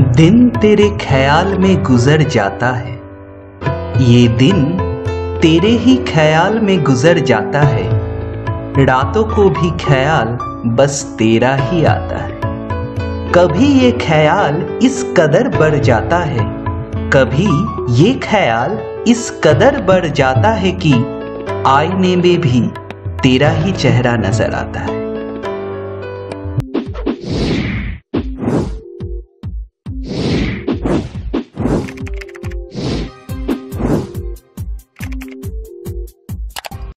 दिन तेरे ख्याल में गुजर जाता है। ये दिन तेरे ही ख्याल में गुजर जाता है। रातों को भी ख्याल बस तेरा ही आता है। कभी ये ख्याल इस कदर बढ़ जाता है, कभी ये ख्याल इस कदर बढ़ जाता है कि आईने में भी तेरा ही चेहरा नज़र आता है।